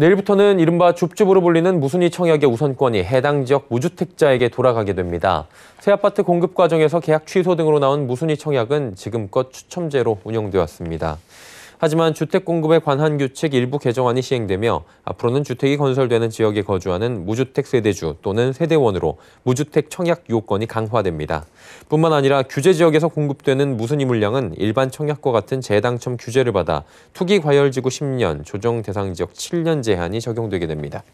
내일부터는 이른바 줍줍으로 불리는 무순위 청약의 우선권이 해당 지역 무주택자에게 돌아가게 됩니다. 새 아파트 공급 과정에서 계약 취소 등으로 나온 무순위 청약은 지금껏 추첨제로 운영되었습니다. 하지만 주택 공급에 관한 규칙 일부 개정안이 시행되며 앞으로는 주택이 건설되는 지역에 거주하는 무주택 세대주 또는 세대원으로 무주택 청약 요건이 강화됩니다. 뿐만 아니라 규제 지역에서 공급되는 무순위 물량은 일반 청약과 같은 재당첨 규제를 받아 투기 과열 지구 10년, 조정 대상 지역 7년 제한이 적용되게 됩니다.